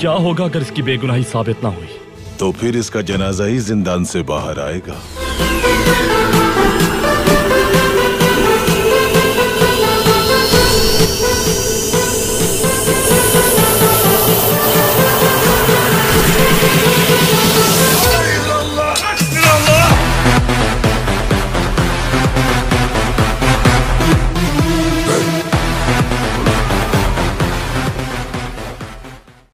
क्या होगा अगर इसकी बेगुनाही साबित ना हुई? तो फिर इसका जनाजा ही जिंदान से बाहर आएगा।